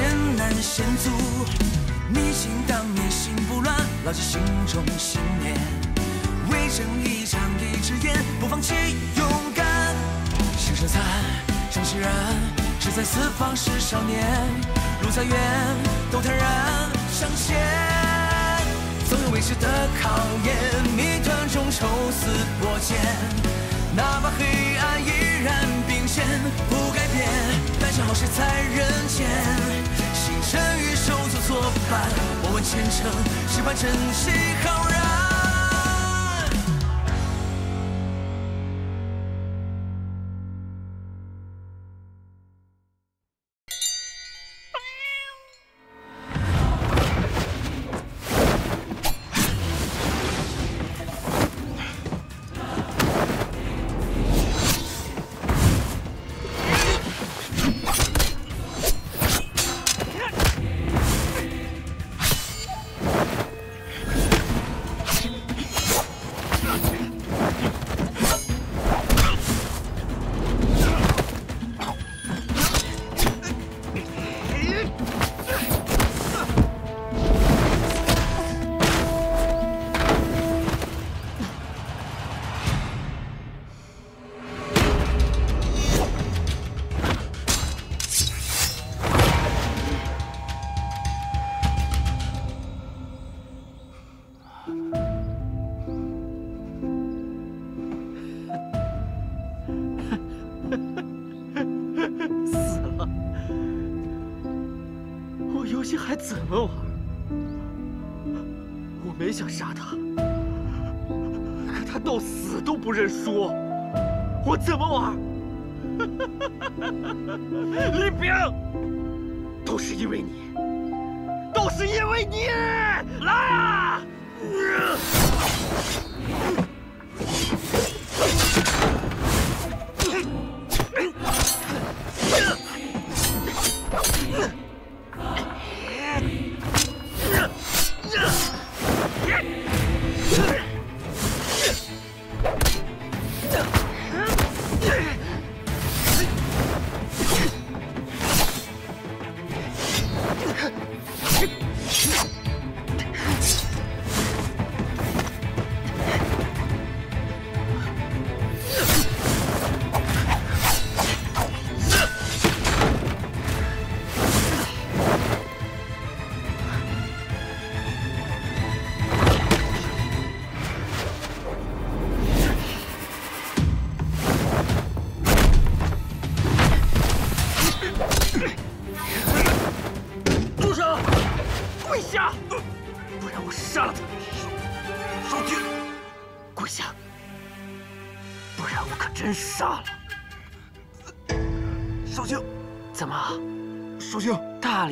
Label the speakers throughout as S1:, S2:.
S1: 艰难险阻。逆行当年心不乱，牢记心中信念。为正义仗义直言，不放弃勇敢。心生残，生其然，志在四方是少年。路再远，都坦然向前。总有未知的考验，谜团中抽丝剥茧。哪怕黑暗依然并肩，不改变，但想好事在人间。星辰与手足作伴，莫问前程，只盼正气浩然。怎么玩？
S2: 我没想杀他，可他到死都不认输，我怎么玩？李炳，都是因为你，都是因为你，来啊！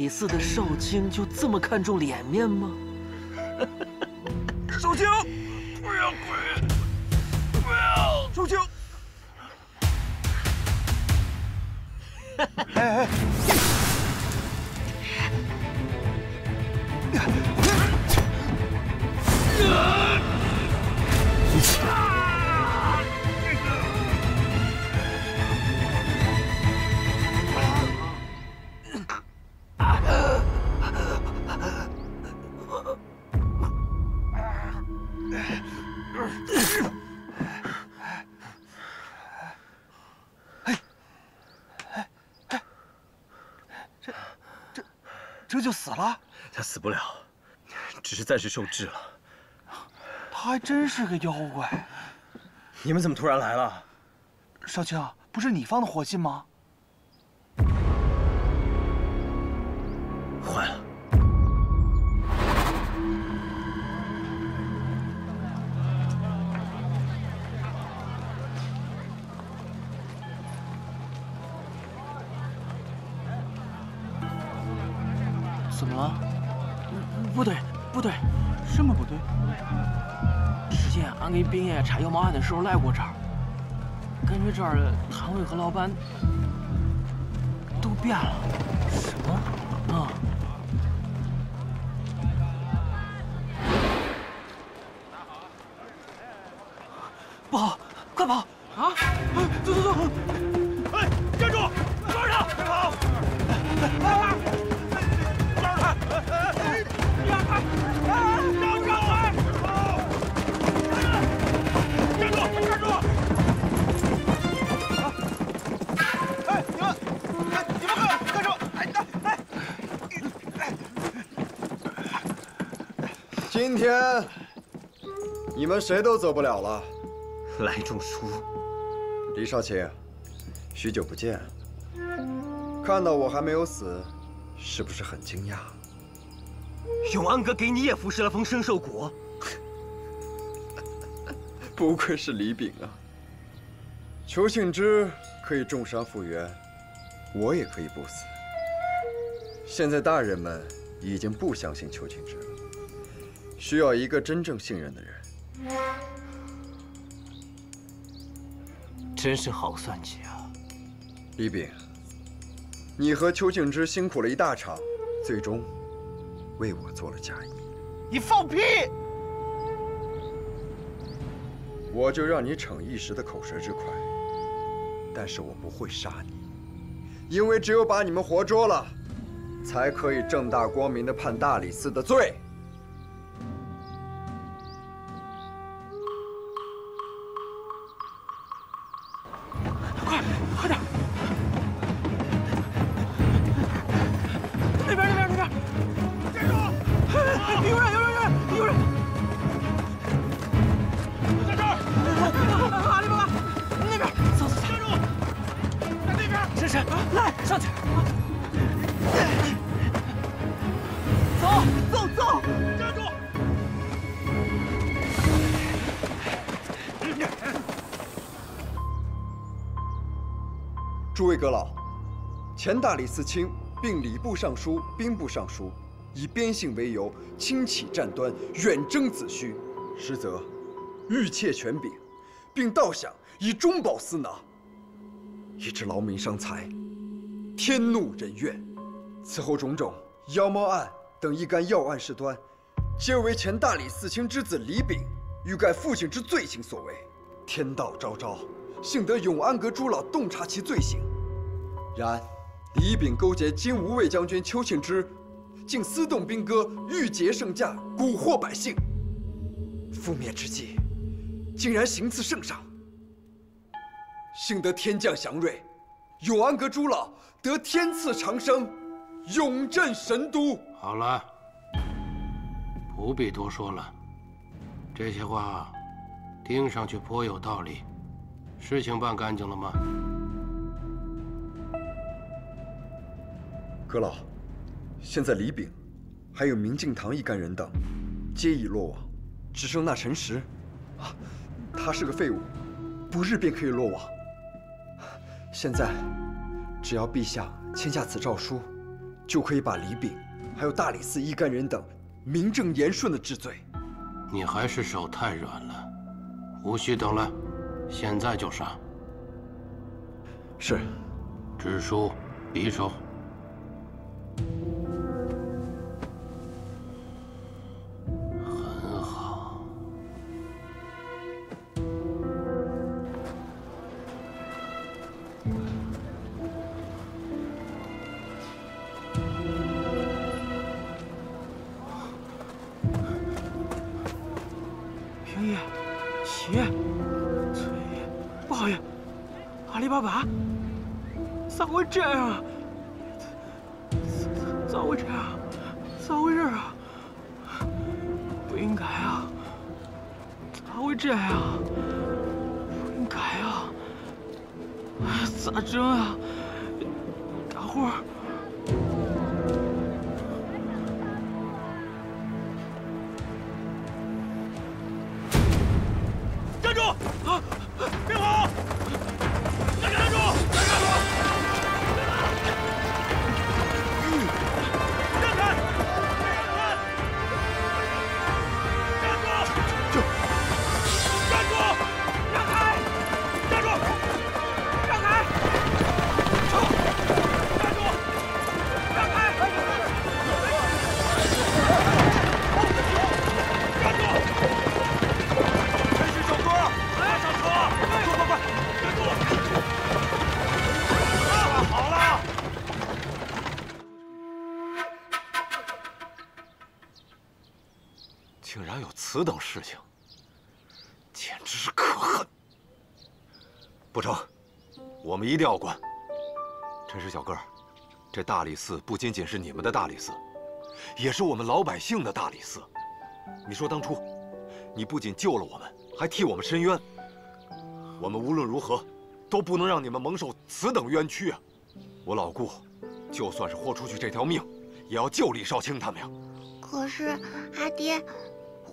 S3: 寺的少卿就这么看重脸面吗？
S2: 少卿，不要跪！不要！少卿。哎哎！
S4: 他死不了，只是暂时受制了。
S2: 他还真是个妖怪。
S4: 你们怎么突然来了？
S2: 少卿，不是你放的火信吗？
S3: 之前俺跟冰爷拆油毛案的时候来过这儿，感觉这儿的摊位和老板都变了。
S2: 什么？
S5: 们谁都走不了了。
S3: 来仲舒，
S5: 李少卿，许久不见，看到我还没有死，是不是很惊讶？
S6: 永安阁给你也服食了封生寿果。
S5: 不愧是李炳啊！邱庆之可以重伤复原，我也可以不死。现在大人们已经不相信邱庆之了，需要一个真正信任的人。
S6: 真是好算计啊！
S5: 李炳，你和邱静之辛苦了一大场，最终为我做了嫁衣。
S6: 你放屁！
S5: 我就让你逞一时的口舌之快，但是我不会杀你，因为只有把你们活捉了，才可以正大光明的判大理寺的罪。诸位阁老，前大理寺卿并礼部尚书、兵部尚书以边姓为由，轻启战端，远征子虚，实则欲窃权柄，并盗想以中饱私囊，以致劳民伤财，天怒人怨。此后种种妖猫案等一干要案事端，皆为前大理寺卿之子李炳欲盖父亲之罪行所为。天道昭昭，幸得永安阁诸老洞察其罪行。然李炳勾结金吾卫将军邱庆之，竟私动兵戈，欲劫圣驾，蛊惑百姓。覆灭之际，竟然行刺圣上。幸得天降祥瑞，永安阁诸老得天赐长生，永镇神都。
S7: 好了，不必多说了。这些话听上去颇有道理。事情办干净了吗？
S5: 阁老，现在李炳，还有明镜堂一干人等，皆已落网，只剩那陈实，啊，他是个废物，不日便可以落网。现在，只要陛下签下此诏书，就可以把李炳，还有大理寺一干人等，名正言顺的治罪。
S7: 你还是手太软了，无需等了，现在就杀。
S5: 是。
S7: 纸书，匕首。
S2: 事
S3: 情，简直是可恨！不成，我们一定要管。陈氏小哥，这大理寺不仅仅是你们的大理寺，也是我们老百姓的大理寺。你说当初，你不仅救了我们，还替我们伸冤。我们无论如何，都不能让你们蒙受此等冤屈啊！我老顾，就算是豁出去这条命，也要救李少卿他们呀。
S8: 可是阿爹，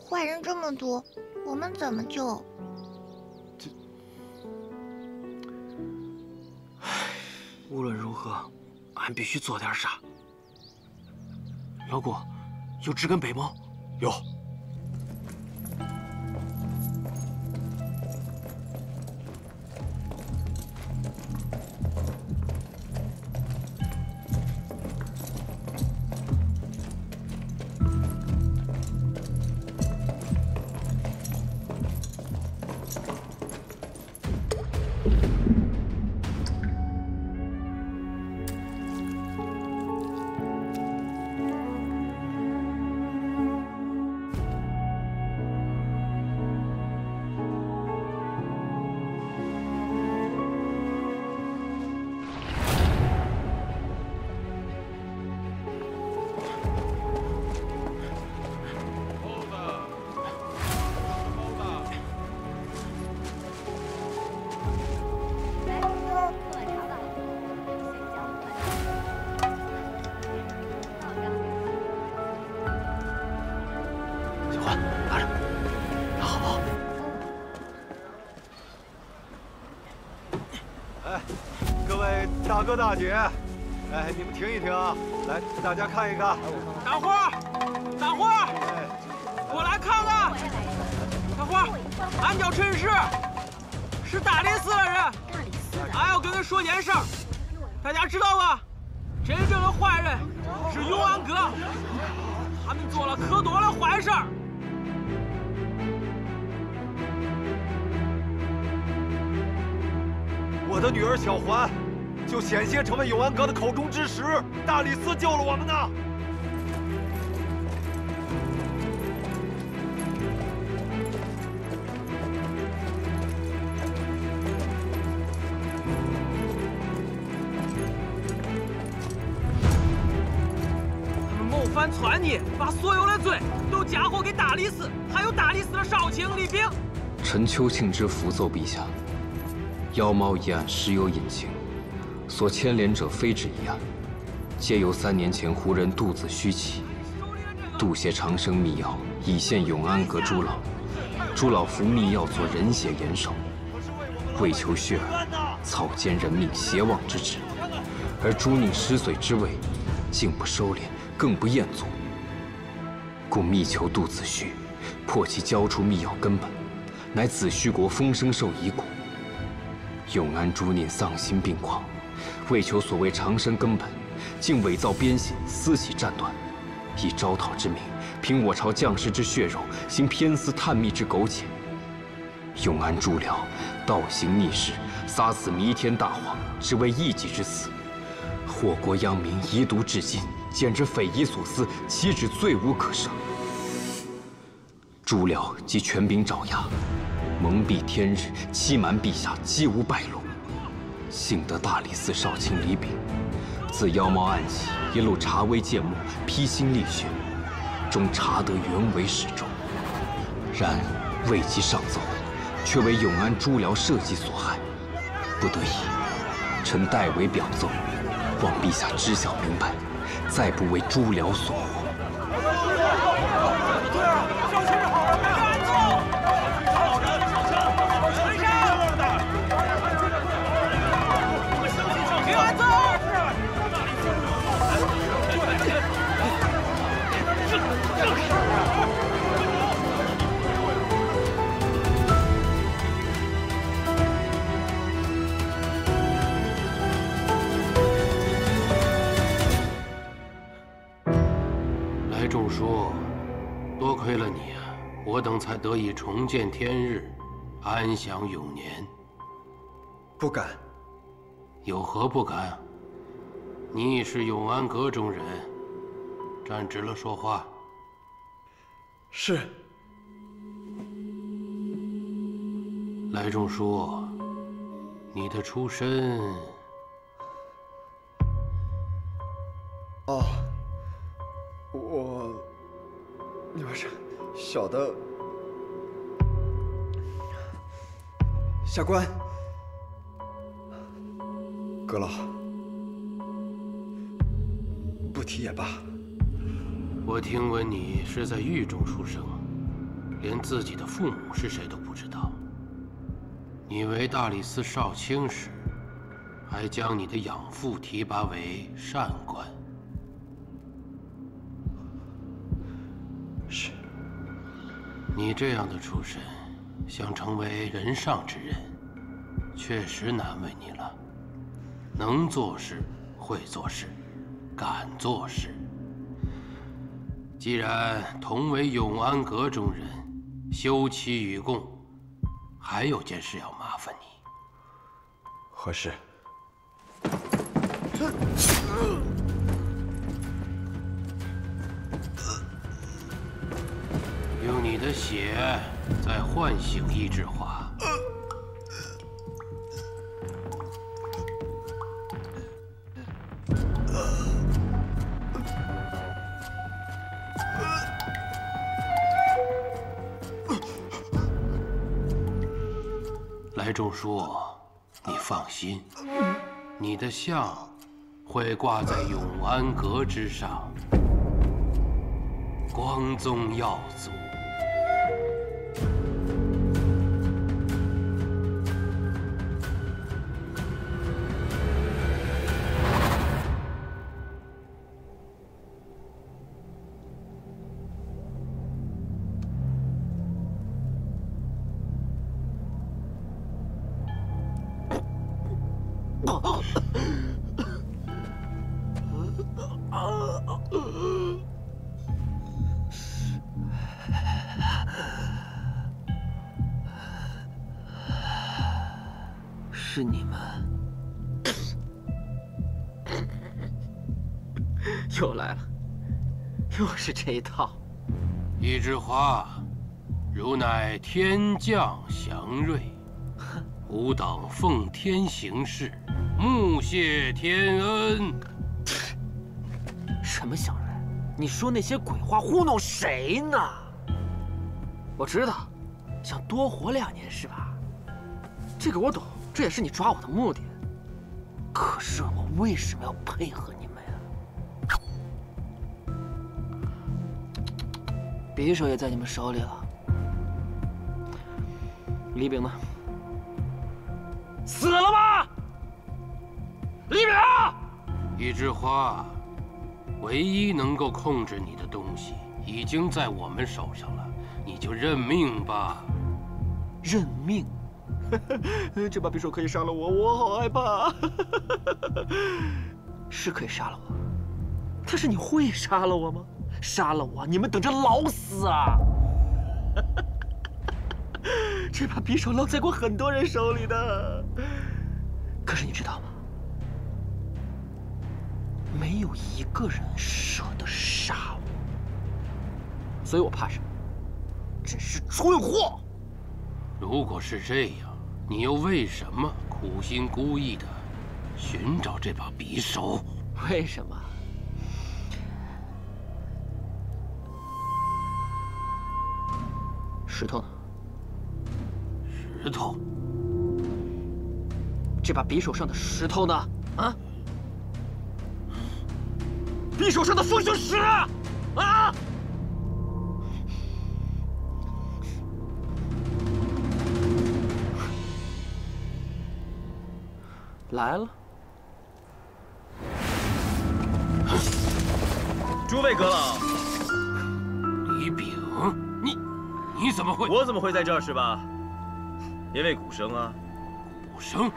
S8: 坏人这么多，我们怎么救？
S2: 无论如何，俺必须做点啥。老谷，有知根北吗？
S3: 有。哥大姐，哎，你们停一停啊！来，大家看一看。
S2: 大花，大伙儿，过来看看。大伙儿，俺叫陈氏，是大理寺的人。俺要跟他说件事儿，大家知道吗？真正的坏人是永安哥，他们做了可多的坏事儿。
S3: 我的女儿小环，就险些成为永安阁的口中之食。大理寺救了我们呢。
S2: 他们谋反篡逆，把所有的罪都嫁祸给大理寺，还有大理寺的少卿李冰。
S9: 陈秋庆之符奏陛下，妖猫一案实有隐情，所牵连者非止一案，皆由三年前胡人杜子虚起，杜携长生秘药，以献永安阁朱老。朱老服秘药做人血延寿，为求血儿，草菅人命，邪妄之至。而朱宁失髓之位，竟不收敛，更不厌足，故密求杜子虚，迫其交出秘药根本。乃子虚国风声受遗骨。永安朱宁丧心病狂，为求所谓长生根本，竟伪造编写，私起战端，以招讨之名，凭我朝将士之血肉，行偏私探秘之苟且。永安朱辽倒行逆施，撒此弥天大谎，只为一己之死，祸国殃民，遗毒至今，简直匪夷所思，岂止罪无可赦。朱辽及权柄爪牙，蒙蔽天日，欺瞒陛下，机无败露。幸得大理寺少卿李炳，自妖猫案起，一路查微见末，披星沥血，终查得原委始终。然未及上奏，却为永安诸辽设计所害，不得已，臣代为表奏，望陛下知晓明白，再不为诸辽所
S7: 得以重见天日，安享永年。
S5: 不敢。
S7: 有何不敢？你已是永安阁中人，站直了说话。
S5: 是。
S7: 来仲书，你的出身……
S5: 哦，我，你不是小晓下官，阁老，不提也罢。
S7: 我听闻你是在狱中出生，连自己的父母是谁都不知道。你为大理寺少卿时，还将你的养父提拔为善官。
S5: 是。
S7: 你这样的出身，想成为人上之人，确实难为你了。能做事，会做事，敢做事。既然同为永安阁中人，休戚与共，还有件事要麻烦你。
S5: 何事？
S7: 用你的血再唤醒一枝花。来仲书，你放心，你的像会挂在永安阁之上，光宗耀祖。
S2: 又是这一套。
S7: 一枝花，如乃天降祥瑞，吾等奉天行事，目谢天恩。
S2: 什么祥瑞？你说那些鬼话糊弄谁呢？我知道，想多活两年是吧？这个我懂。这也是你抓我的目的，可是我为什么要配合匕首也在你们手里了，李炳呢？死了吗？李炳，
S7: 一枝花，唯一能够控制你的东西已经在我们手上了，你就认命吧。
S2: 认命。这把匕首可以杀了我，我好害怕。是可以杀了我，但是你会杀了我吗？杀了我，你们等着老死啊！这把匕首落在过很多人手里的，可是你知道吗？没有一个人舍得杀我，所以我怕什么？只是蠢货。
S7: 如果是这样。你又为什么苦心孤诣的寻找这把匕首？
S2: 为什么？石头呢？
S7: 石头？
S2: 这把匕首上的石头呢？啊？匕首上的风行石啊！来了，
S4: 诸位阁老，
S7: 怎么会？
S4: 我怎么会在这儿是吧？因为鼓声啊，
S7: 鼓声。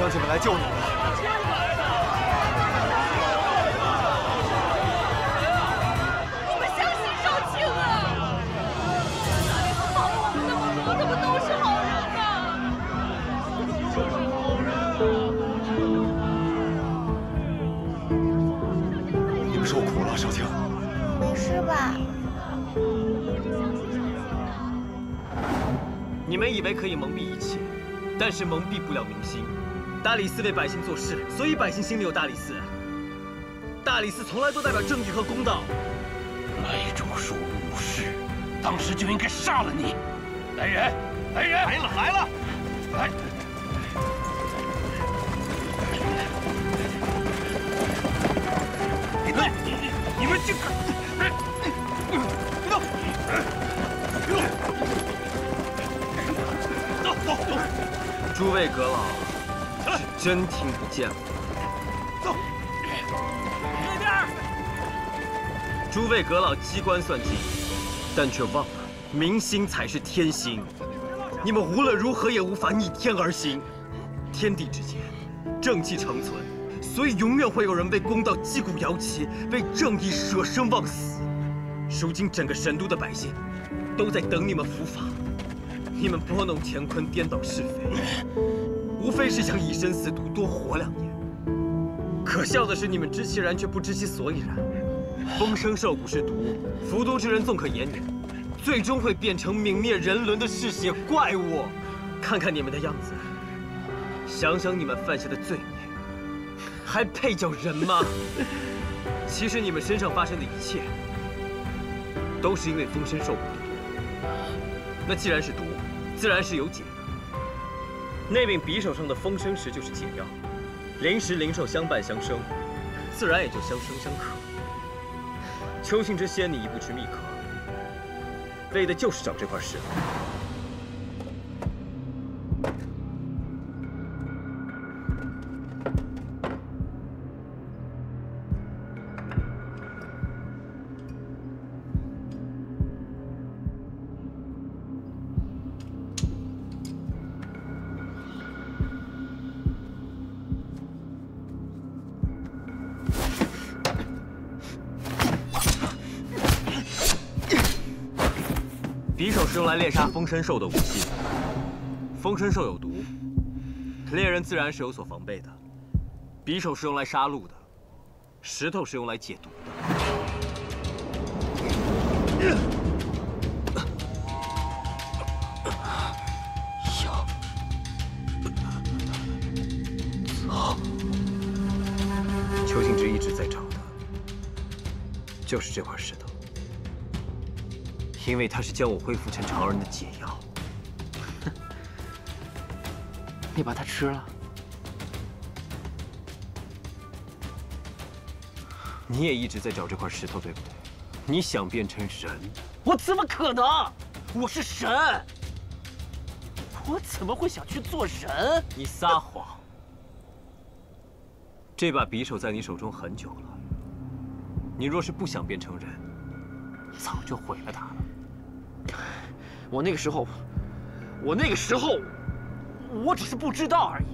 S3: 乡亲们来救你们。
S10: 你们相信少卿啊！哪里会帮我们那么多？他们都是好人呐、
S3: 你们受苦了，少卿。
S8: 没事吧？
S4: 你们以为可以蒙蔽一切，但是蒙蔽不了民心。大理寺为百姓做事，所以百姓心里有大理寺。大理寺从来都代表正义和公道。
S7: 来中书误事，当时就应该杀了你。来人，来人！
S6: 来了来了！
S7: 来！你们，你们这个！
S6: 走走走！
S4: 诸位阁老是真听不见了。
S6: 走，
S4: 那边。诸位阁老机关算尽，但却忘了民心才是天心。你们无论如何也无法逆天而行。天地之间，正气长存，所以永远会有人为公道击鼓摇旗，为正义舍生忘死。如今整个神都的百姓都在等你们伏法。你们拨弄乾坤，颠倒是非，无非是想以身试毒，多活两年。可笑的是，你们知其然，却不知其所以然。风声兽骨是毒，服毒之人纵可延年，最终会变成泯灭人伦的嗜血怪物。看看你们的样子，想想你们犯下的罪孽，还配叫人吗？其实你们身上发生的一切，都是因为风声兽骨的毒。那既然是毒，自然是有解。那柄匕首上的风生石就是解药，灵石灵兽相伴相生，自然也就相生相克。邱庆之先你一步去密可，为的就是找这块石头。匕首是用来猎杀风神兽的武器，风神兽有毒，猎人自然是有所防备的。匕首是用来杀戮的，石头是用来解毒的。
S7: 走，
S4: 邱庆之一直在找的，就是这块石头，因为它是将我恢复成常人的解药。
S2: 你把它吃了？
S4: 你也一直在找这块石头，对不对？你想变成人？
S2: 我怎么可能？我是神，我怎么会想去做人？
S4: 你撒谎！这把匕首在你手中很久了，你若是不想变成人，早就毁了它了。
S2: 我那个时候，我那个时候，我只是不知道而已。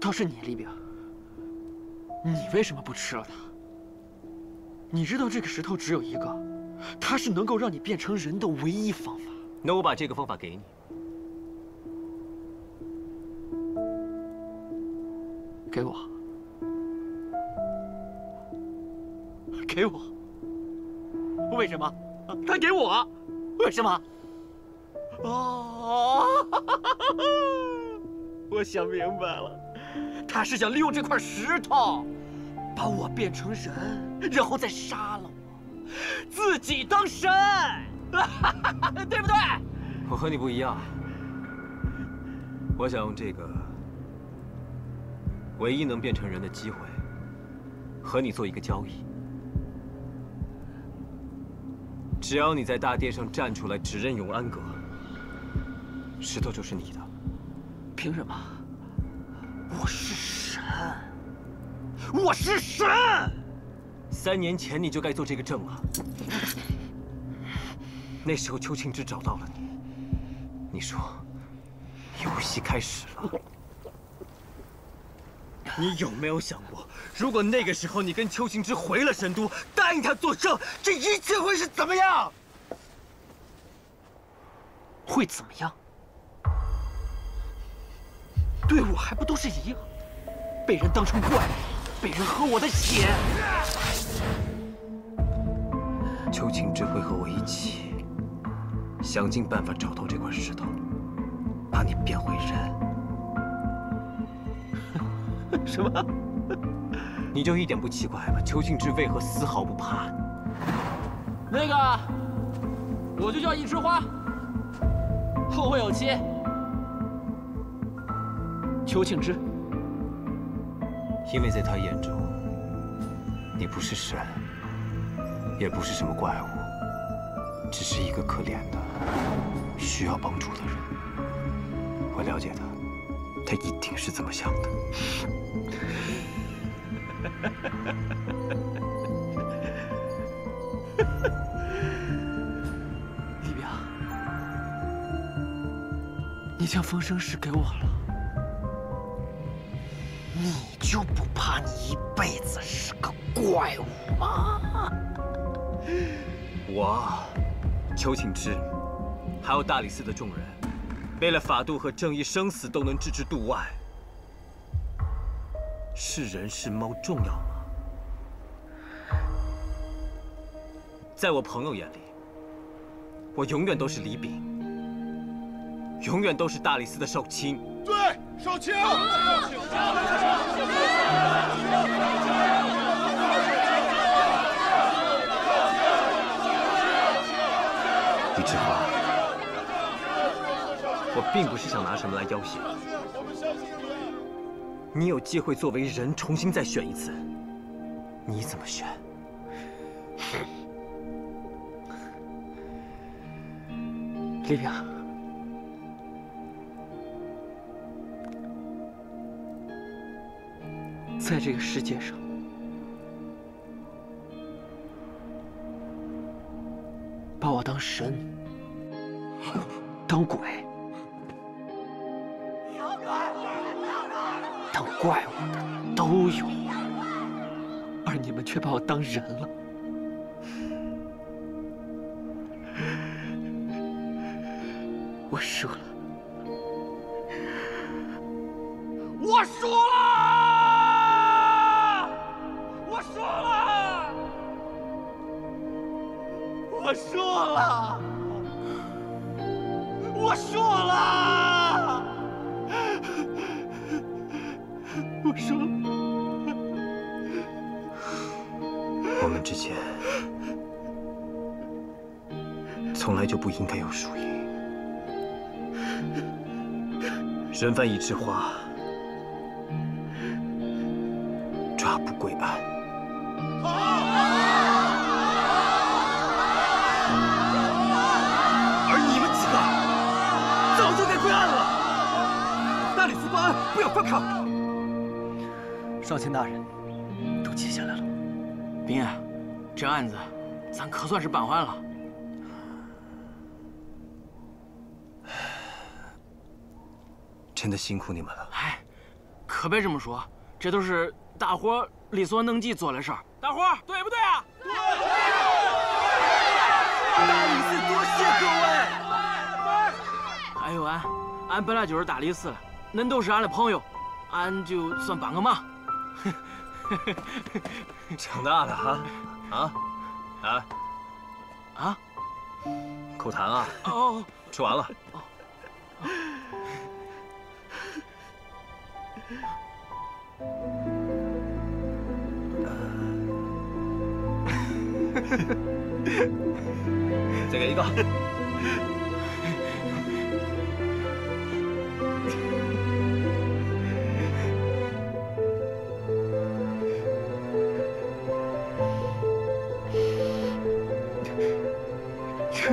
S2: 倒是你，李炳，你为什么不吃了它？你知道这个石头只有一个，它是能够让你变成人的唯一方法。
S4: 那我把这个方法给你，
S2: 给我，给我。为什么？他给我，为什么？哦，我想明白了，他是想利用这块石头，把我变成人，然后再杀了我，自己当神，对不对？
S4: 我和你不一样，我想用这个唯一能变成人的机会，和你做一个交易。只要你在大殿上站出来指认永安阁，石头就是你的。
S2: 凭什么？我是神，我是神！
S4: 三年前你就该做这个证了。那时候邱庆之找到了你，你说游戏开始了。你有没有想过，如果那个时候你跟邱行之回了神都，答应他作证，这一切会是怎么样？
S2: 会怎么样？对我还不都是一样，被人当成怪物，被人喝我的血。
S4: 邱行之会和我一起，想尽办法找到这块石头，把你变回人。什么？你就一点不奇怪吗？邱庆之为何丝毫不怕？
S2: 那个，我就叫一枝花，后会有期。邱庆之，
S4: 因为在他眼中，你不是神，也不是什么怪物，只是一个可怜的、需要帮助的人。我了解他，他一定是这么想的。
S2: 李冰，你将风声石给我了，你就不怕你一辈子是个怪物吗？
S4: 我，邱庆之，还有大理寺的众人，为了法度和正义，生死都能置之度外。是人是猫重要吗？在我朋友眼里，我永远都是李炳，永远都是大理寺的少卿。
S6: 对，少卿。
S4: 李志华，我并不是想拿什么来要挟你。你有机会作为人重新再选一次，你怎么选？
S2: 李冰，在这个世界上，把我当神、当鬼、当怪物的都有，而你们却把我当人了。我输了，
S6: 我输了，我输了，我输了，我输了，
S2: 我输了。
S4: 我们之间从来就不应该有输赢。人犯一枝花，抓不归案。而你们几个早就该归案了。大理寺办案不要反抗。
S2: 少卿大人，都记下来了。
S11: 冰爷，这案子咱可算是办完了。
S4: 真的辛苦你们了。
S11: 哎，可别这么说，这都是大伙力所能及做的事儿。大伙儿对不对啊？对。
S4: 大理寺多谢各位。
S11: 还有俺，俺本来就是大理寺的，恁都是俺的朋友，俺就算帮个忙。
S4: 长大了啊，啊，啊，
S11: 啊，
S4: 口痰啊。
S11: 哦。
S4: 吃完了。哦。再 给一个。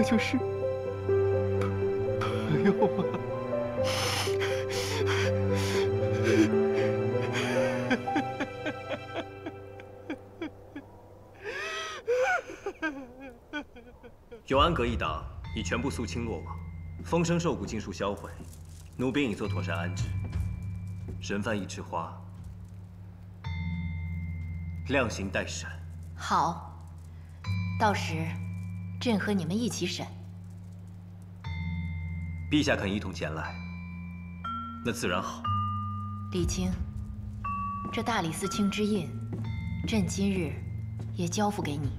S2: 这就是朋友吗？
S4: 永安阁一党已全部肃清落网，风声兽骨尽数销毁，奴兵已做妥善安置，人犯一枝花，量刑待审。
S12: 好，到时朕和你们一起审。
S4: 陛下肯一同前来，那自然好。
S12: 李清，这大理寺卿之印，朕今日也交付给你。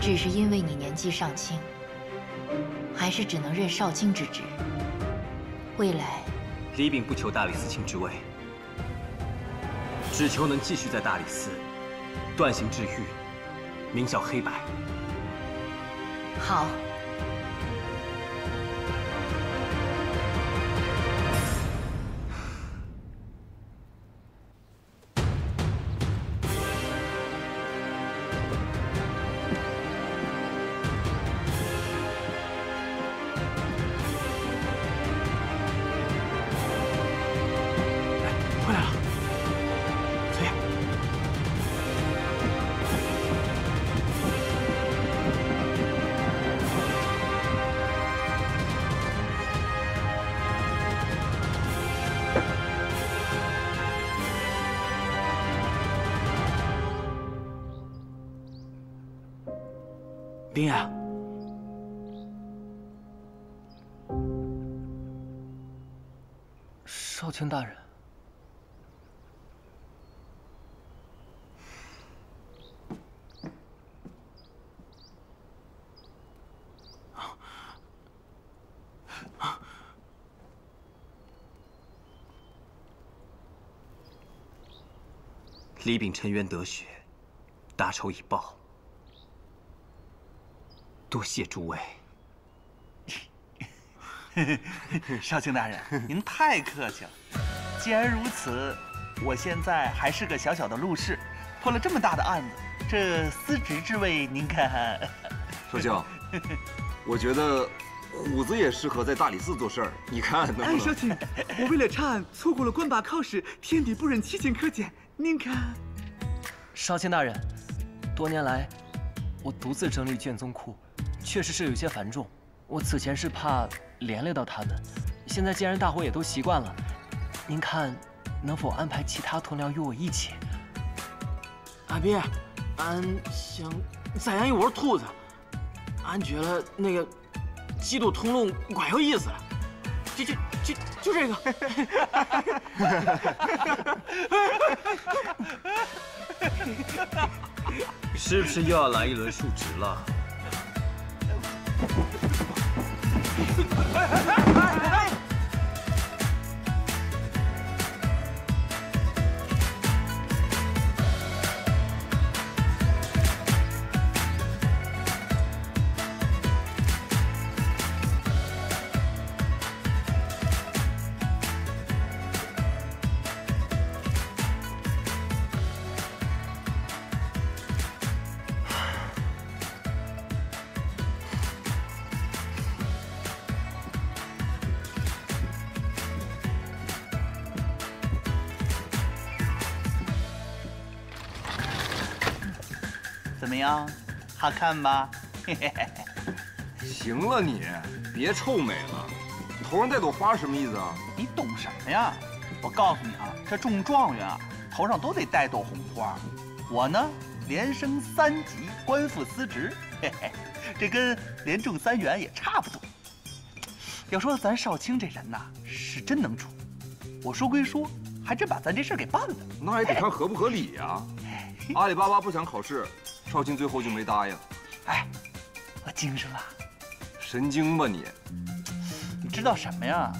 S12: 只是因为你年纪尚轻，还是只能任少卿之职。未来，
S4: 李炳不求大理寺卿之位，只求能继续在大理寺断刑治狱，名叫黑白。
S12: 好。
S2: 卿大人，
S4: 李炳沉冤得雪，大仇已报。多谢诸位，
S6: 少卿大人，您太客气了。既然如此，我现在还是个小小的陆氏，破了这么大的案子，这司职之位，您看？
S13: 少卿，我觉得虎子也适合在大理寺做事儿。你看，能不能？
S14: 哎，少卿，我为了查案错过了官把考试，天地不忍，七情可减。您看，
S2: 少卿大人，多年来，我独自整理卷宗库。确实是有些繁重，我此前是怕连累到他们，现在既然大伙也都习惯了，您看能否安排其他同僚与我一起？
S15: 阿斌，俺想再养一窝兔子，俺觉得那个鸡兔同笼怪有意思了，就就就就这个。
S4: 是不是又要来一轮述职了？
S6: 样，好看吧？
S13: 行了，你别臭美了，头上戴朵花什么意思啊？
S6: 你懂什么呀？我告诉你啊，这中状元啊，头上都得戴朵红花。我呢，连升三级，官复司职，嘿嘿，这跟连中三元也差不多。要说咱少卿这人呐，是真能处。我说归说，还真把咱这事儿给办了。
S13: 那也得看合不合理呀。阿里巴巴不想考试。少卿最后就没答应。
S6: 哎，我精神了。
S13: 神经吧你！
S6: 你知道什么呀？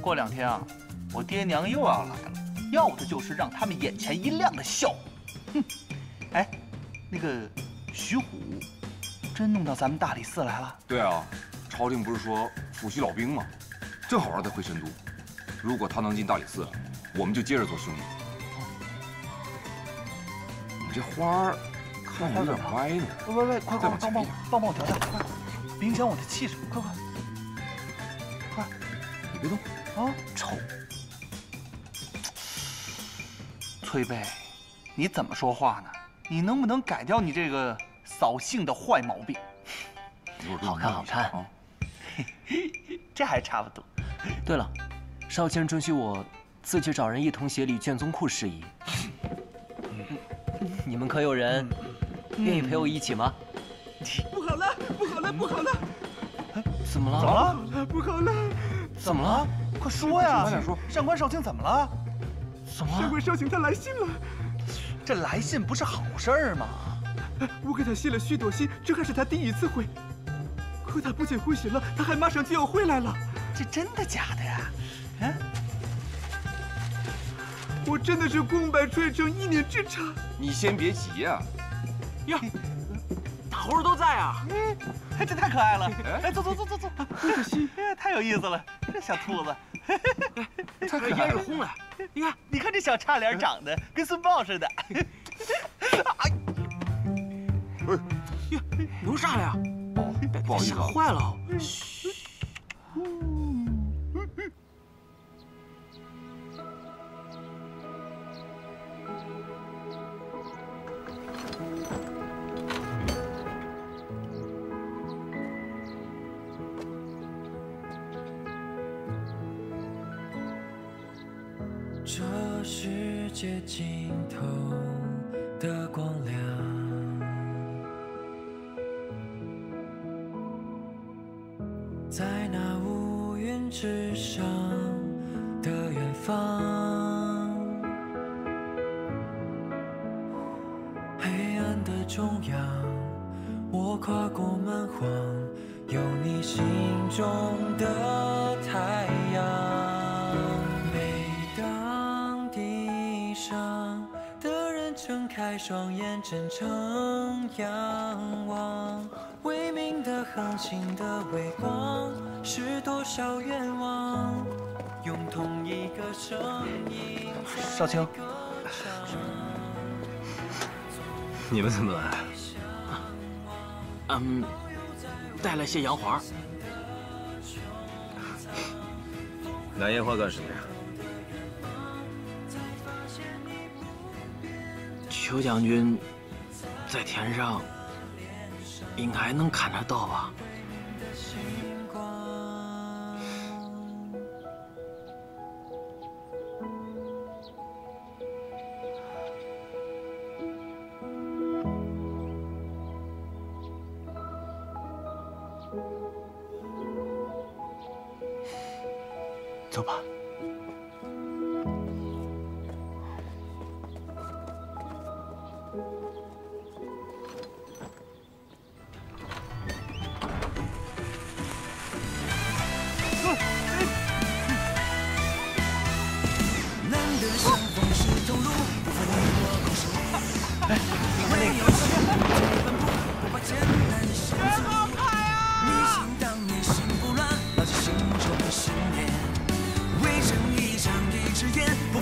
S6: 过两天啊，我爹娘又要来了，要的就是让他们眼前一亮的笑。哼！哎，那个徐虎，真弄到咱们大理寺来了？
S13: 对啊，朝廷不是说抚恤老兵吗？正好让他回神都。如果他能进大理寺，我们就接着做兄弟。你这花儿。看着有点歪呢。
S6: 喂喂喂，快快帮帮帮帮我调调，快，别影响我的气势，快快快！
S13: 你别动
S6: 啊！丑，崔贝，你怎么说话呢？你能不能改掉你这个扫兴的坏毛病？
S16: 好看，好看。
S6: 这还差不多。
S16: 对了，少卿准许我自己找人一同协理卷宗库事宜。你们可有人愿意陪我一起吗？
S14: 不好了，不好了，不好了！
S16: 怎么了？
S6: 怎么了？
S14: 不好了！
S6: 怎么了？快说呀！快点说！上官少卿怎么了？
S16: 怎么？
S14: 上官少卿他来信了。
S6: 这来信不是好事儿吗？
S14: 我给他写了许多信，这还是他第一次回。可他不仅回信了，他还马上就要回来了。
S6: 这真的假的呀？嗯？
S14: 我真的是功败垂成，一念之差。
S13: 你先别急呀。
S11: 呀，大猴儿都在啊！
S6: 哎，这太可爱了。哎，走走走走走。
S14: 可惜
S6: 太有意思了，这小兔子。
S11: 太可烟是红了。你看，
S6: 你看这小叉脸长得跟孙豹似的。哎，
S11: 哟，弄啥了呀？
S13: 哦，不好意思，
S11: 吓坏了。嘘。
S1: 的恒星的微光，是多少愿望，用同一个声音。
S6: 少卿，
S4: 你们怎么来？
S11: 嗯，带了些洋花。
S4: 拿烟花干什么呀？
S11: 邱将军在天上，应该能看得到吧？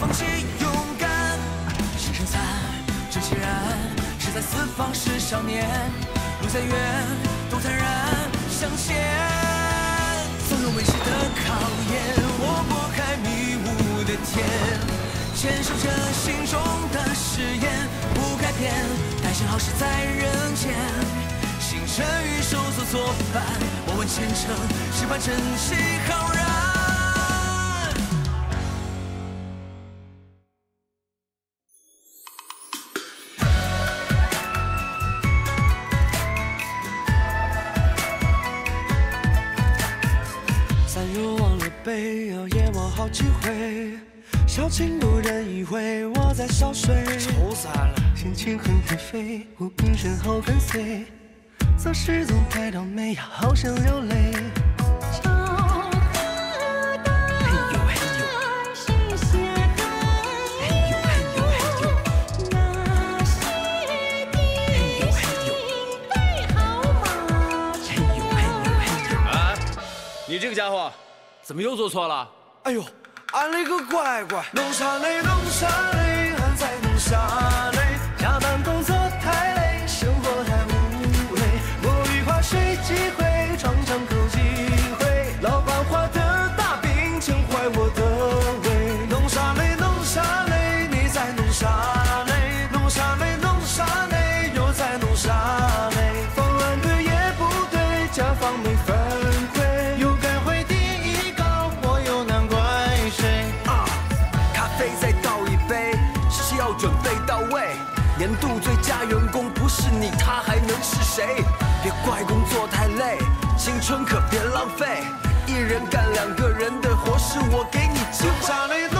S11: 放弃
S1: 勇敢星辰灿志气燃志在四方是少年路再远都坦
S11: 然向前
S1: 总有未知的考验我拨开迷雾的天坚守着心中的誓言
S4: 不改变但行好事在人。间星
S1: 辰与手足作伴莫问前程只盼珍惜浩然情不忍一回，我在烧水。愁死了，心情很颓废，无名身后跟随，做事总太倒霉呀，好想流泪。你这个家伙，怎么又做错了？哎呦，俺嘞个乖乖，弄啥嘞？弄啥嘞？俺在弄啥谁？别怪工作太累，青春可别浪费。一人干两个人的活，是我给你机会。